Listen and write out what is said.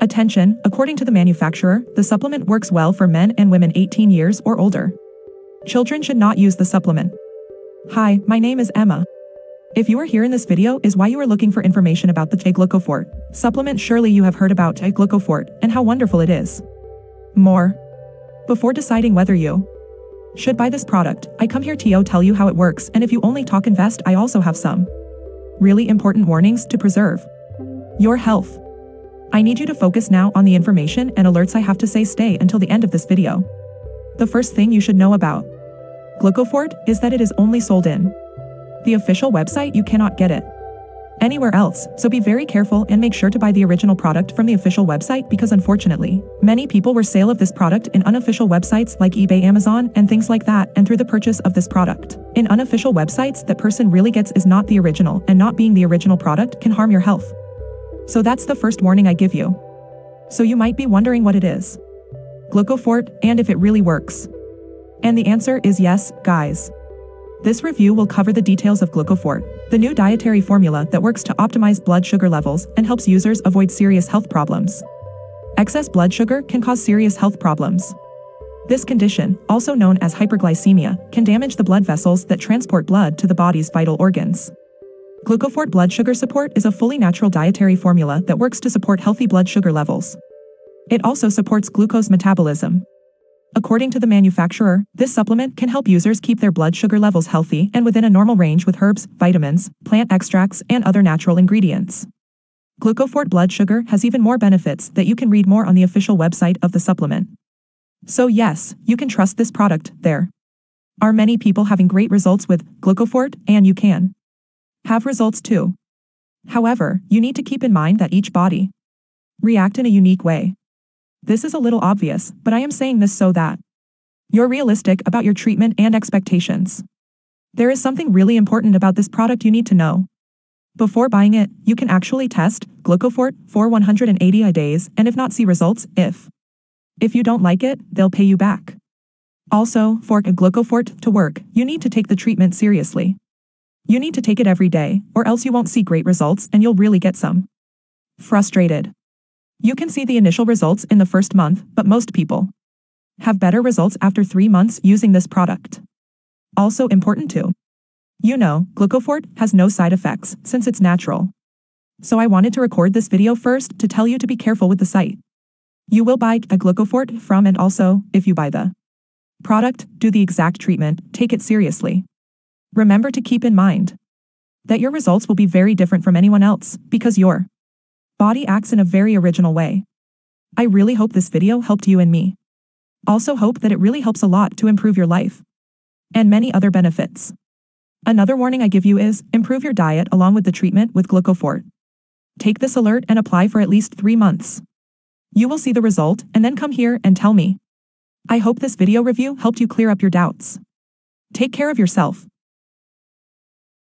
Attention, according to the manufacturer, the supplement works well for men and women 18 years or older. Children should not use the supplement. Hi, my name is Emma. If you are here in this video is why you are looking for information about the Glucofort supplement surely you have heard about Glucofort and how wonderful it is. More. Before deciding whether you should buy this product, I come here to tell you how it works and if you only talk invest I also have some really important warnings to preserve your health. I need you to focus now on the information and alerts I have to say stay until the end of this video. The first thing you should know about Glucofort is that it is only sold in the official website you cannot get it anywhere else, so be very careful and make sure to buy the original product from the official website because unfortunately, many people were sale of this product in unofficial websites like eBay Amazon and things like that and through the purchase of this product. In unofficial websites that person really gets is not the original and not being the original product can harm your health. So that's the first warning I give you. So you might be wondering what it is. Glucofort, and if it really works. And the answer is yes, guys. This review will cover the details of Glucofort, the new dietary formula that works to optimize blood sugar levels and helps users avoid serious health problems. Excess blood sugar can cause serious health problems. This condition, also known as hyperglycemia, can damage the blood vessels that transport blood to the body's vital organs. Glucofort blood sugar support is a fully natural dietary formula that works to support healthy blood sugar levels. It also supports glucose metabolism. According to the manufacturer, this supplement can help users keep their blood sugar levels healthy and within a normal range with herbs, vitamins, plant extracts, and other natural ingredients. Glucofort blood sugar has even more benefits that you can read more on the official website of the supplement. So yes, you can trust this product there. Are many people having great results with Glucofort and you can have results too. However, you need to keep in mind that each body react in a unique way. This is a little obvious, but I am saying this so that you're realistic about your treatment and expectations. There is something really important about this product you need to know. Before buying it, you can actually test Glucofort for 180 days and if not see results, if. If you don't like it, they'll pay you back. Also, for Glucofort to work, you need to take the treatment seriously. You need to take it every day, or else you won't see great results and you'll really get some. Frustrated. You can see the initial results in the first month, but most people have better results after three months using this product. Also important too. You know, Glucofort has no side effects since it's natural. So I wanted to record this video first to tell you to be careful with the site. You will buy a Glucofort from and also, if you buy the product, do the exact treatment, take it seriously. Remember to keep in mind that your results will be very different from anyone else because your body acts in a very original way. I really hope this video helped you and me. Also hope that it really helps a lot to improve your life and many other benefits. Another warning I give you is improve your diet along with the treatment with Glucofort. Take this alert and apply for at least three months. You will see the result and then come here and tell me. I hope this video review helped you clear up your doubts. Take care of yourself.